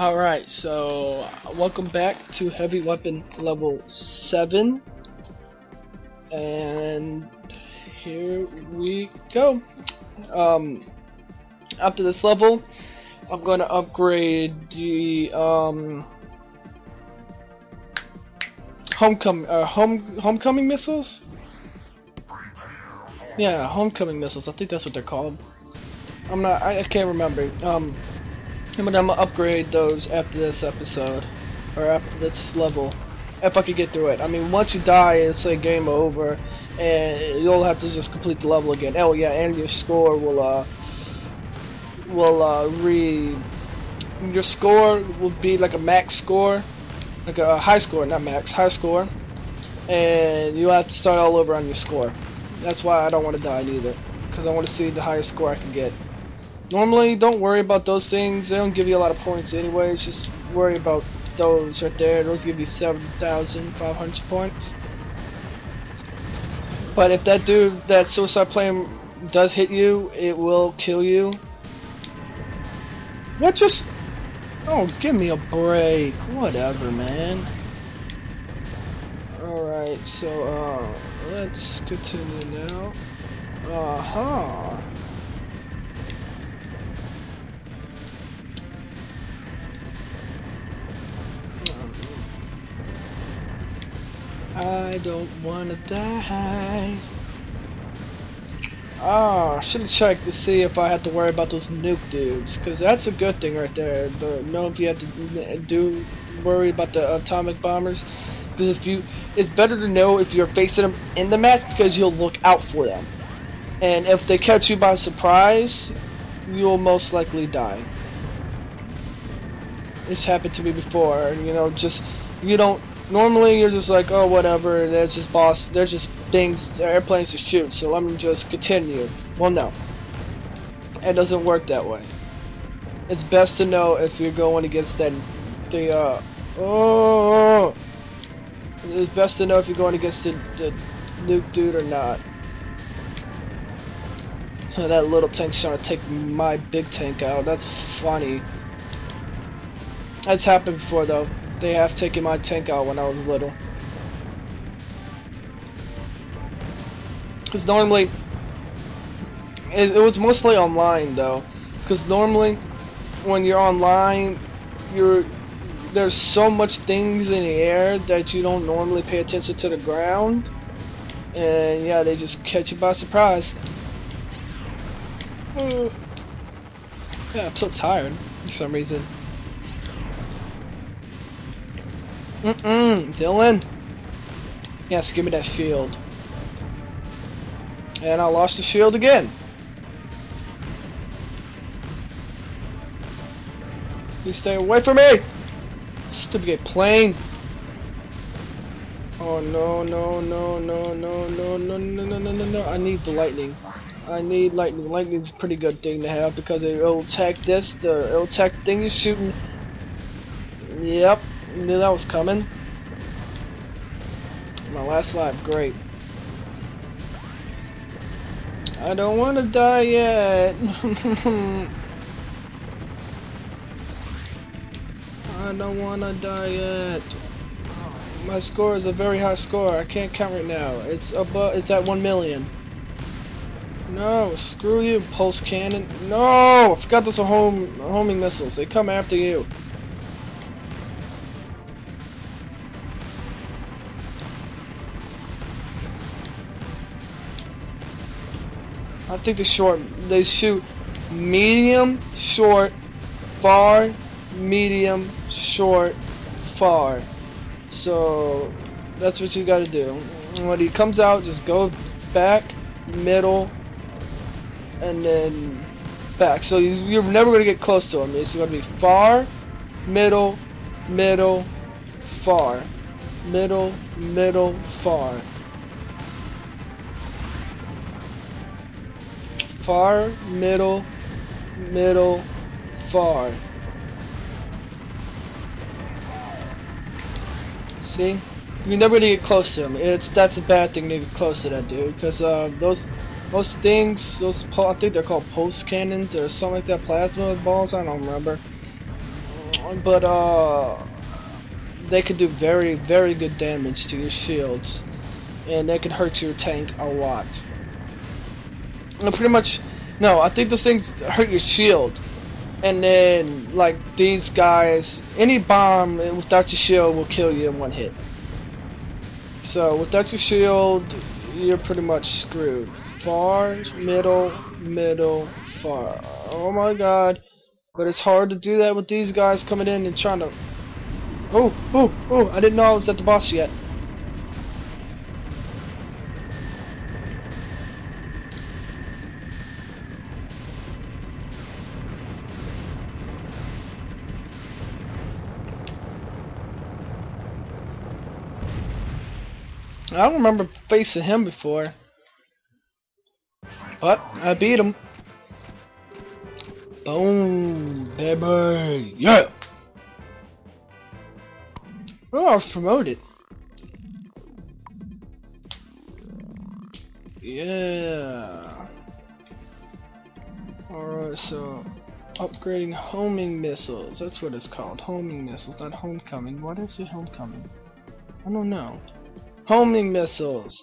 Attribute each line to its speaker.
Speaker 1: Alright, so welcome back to Heavy Weapon level 7. And here we go. Um, after this level, I'm going to upgrade the um, homecoming uh, home homecoming missiles. Yeah, homecoming missiles. I think that's what they're called. I'm not. I, I can't remember. Um, I'm gonna upgrade those after this episode, or after this level, if I could get through it. I mean, once you die, it's a game over, and you'll have to just complete the level again. Oh yeah, and your score will uh will uh re your score will be like a max score, like a high score, not max, high score, and you'll have to start all over on your score. That's why I don't want to die either, because I want to see the highest score I can get. Normally, don't worry about those things. They don't give you a lot of points anyways. Just worry about those right there. Those give you 7,500 points. But if that dude, that suicide plane does hit you, it will kill you. What just... Oh, give me a break. Whatever, man. Alright, so, uh, let's continue now. Uh-huh. I don't wanna die. Ah, oh, should have checked to see if I had to worry about those nuke dudes, cause that's a good thing right there. The, know if you have to do worry about the atomic bombers, because if you, it's better to know if you're facing them in the match because you'll look out for them, and if they catch you by surprise, you'll most likely die. This happened to me before, you know, just you don't normally you're just like, oh, whatever, they're just boss, they're just things, airplanes to shoot, so let me just continue. Well, no. It doesn't work that way. It's best to know if you're going against that, the, uh, oh, it's best to know if you're going against the, the nuke dude or not. That little tank's trying to take my big tank out, that's funny. That's happened before, though they have taken my tank out when I was little. Because normally, it, it, was mostly online though. Because normally, when you're online, you're there's so much things in the air that you don't normally pay attention to the ground. And yeah, they just catch you by surprise. Uh, yeah, I'm so tired for some reason. Mm-mm, Dylan. Yes, give me that shield. And I lost the shield again. Please stay away from me! Stupid plane. Oh no no no no no no no no no no no no I need the lightning. I need lightning. Lightning's a pretty good thing to have because it'll attack this, the it'll attack thing you're shooting. Yep, Knew that was coming. My last life, great. I don't want to die yet. I don't want to die yet. My score is a very high score. I can't count right now. It's above. It's at one million. No, screw you, pulse cannon. No, I forgot those are home homing missiles. They come after you. I think the short, they shoot medium, short, far, medium, short, far. So that's what you gotta do. When he comes out, just go back, middle, and then back. So you're never gonna get close to him. It's gonna be far, middle, middle, far, middle, middle, far. Far, middle, middle, far. See? You're never gonna get close to him. It's that's a bad thing to get close to that dude, because uh, those those things, those I think they're called pulse cannons or something like that, plasma balls. I don't remember. but uh, they can do very, very good damage to your shields, and they can hurt your tank a lot. Pretty much, no, I think those things hurt your shield, and then like these guys, any bomb without your shield will kill you in one hit. So without your shield, you're pretty much screwed. Far, middle, middle, far. Oh my god. But it's hard to do that with these guys coming in and trying to... Oh, oh, oh, I didn't know I was at the boss yet. I don't remember facing him before. But I beat him. Boom, baby, yeah. Oh, I was promoted. Yeah. Alright, so upgrading homing missiles. That's what it's called. Homing missiles, not homecoming. Why did I say homecoming? I don't know. Homing missiles.